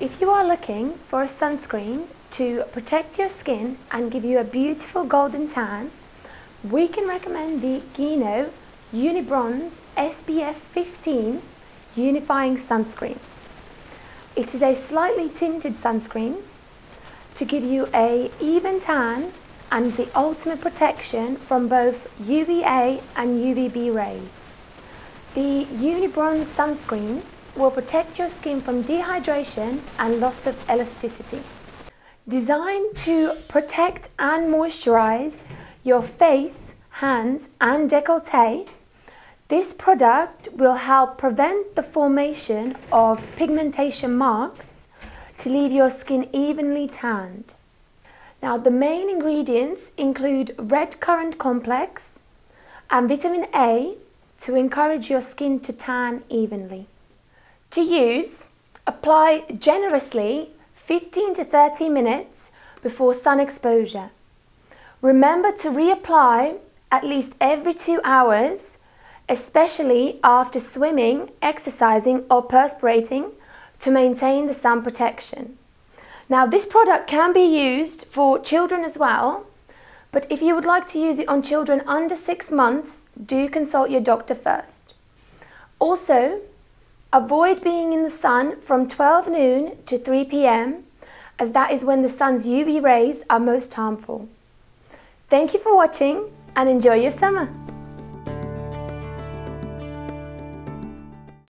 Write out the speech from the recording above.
If you are looking for a sunscreen to protect your skin and give you a beautiful golden tan, we can recommend the Guinot Unibronze SPF 15 Unifying Sunscreen. It is a slightly tinted sunscreen to give you a even tan and the ultimate protection from both UVA and UVB rays. The Unibronze sunscreen will protect your skin from dehydration and loss of elasticity. Designed to protect and moisturize your face, hands and décolleté, this product will help prevent the formation of pigmentation marks to leave your skin evenly tanned. Now the main ingredients include red currant complex and vitamin A to encourage your skin to tan evenly. To use, apply generously 15 to 30 minutes before sun exposure. Remember to reapply at least every two hours, especially after swimming, exercising or perspirating to maintain the sun protection. Now this product can be used for children as well, but if you would like to use it on children under six months, do consult your doctor first. Also, Avoid being in the sun from 12 noon to 3 p.m. as that is when the sun's UV rays are most harmful. Thank you for watching and enjoy your summer.